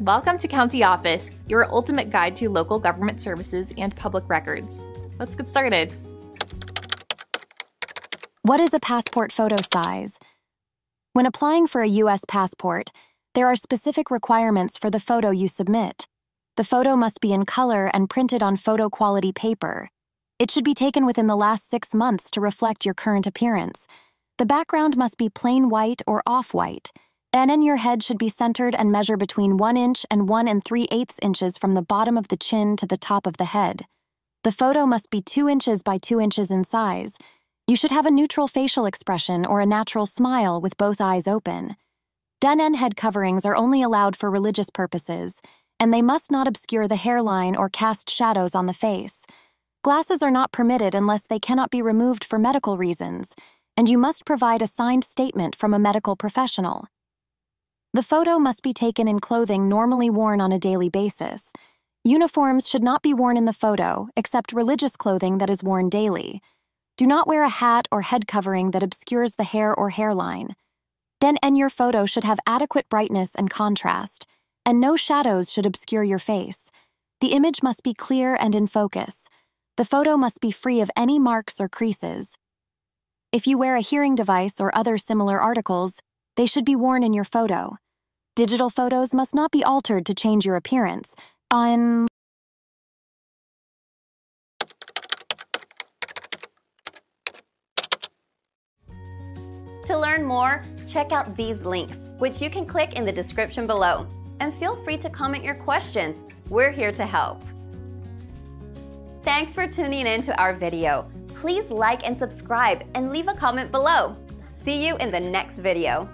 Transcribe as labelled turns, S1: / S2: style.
S1: Welcome to County Office, your ultimate guide to local government services and public records. Let's get started.
S2: What is a passport photo size? When applying for a U.S. passport, there are specific requirements for the photo you submit. The photo must be in color and printed on photo quality paper. It should be taken within the last six months to reflect your current appearance. The background must be plain white or off white. And in your head should be centered and measure between 1 inch and 1 and 3 eighths inches from the bottom of the chin to the top of the head. The photo must be 2 inches by 2 inches in size. You should have a neutral facial expression or a natural smile with both eyes open. Den head coverings are only allowed for religious purposes, and they must not obscure the hairline or cast shadows on the face. Glasses are not permitted unless they cannot be removed for medical reasons, and you must provide a signed statement from a medical professional. The photo must be taken in clothing normally worn on a daily basis. Uniforms should not be worn in the photo, except religious clothing that is worn daily. Do not wear a hat or head covering that obscures the hair or hairline. Then and your photo should have adequate brightness and contrast, and no shadows should obscure your face. The image must be clear and in focus. The photo must be free of any marks or creases. If you wear a hearing device or other similar articles, they should be worn in your photo. Digital photos must not be altered to change your appearance. On
S3: To learn more, check out these links, which you can click in the description below. And feel free to comment your questions. We're here to help. Thanks for tuning in to our video. Please like and subscribe and leave a comment below. See you in the next video.